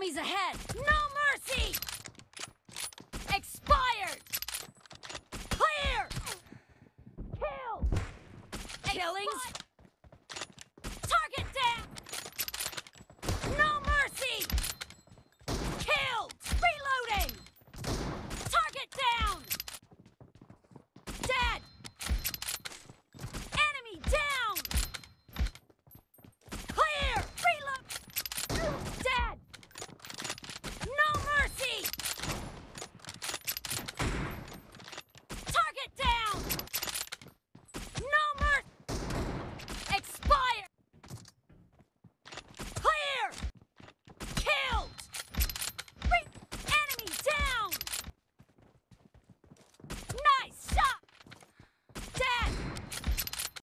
Enemies ahead! No mercy! Expired! Clear! Kill! Killings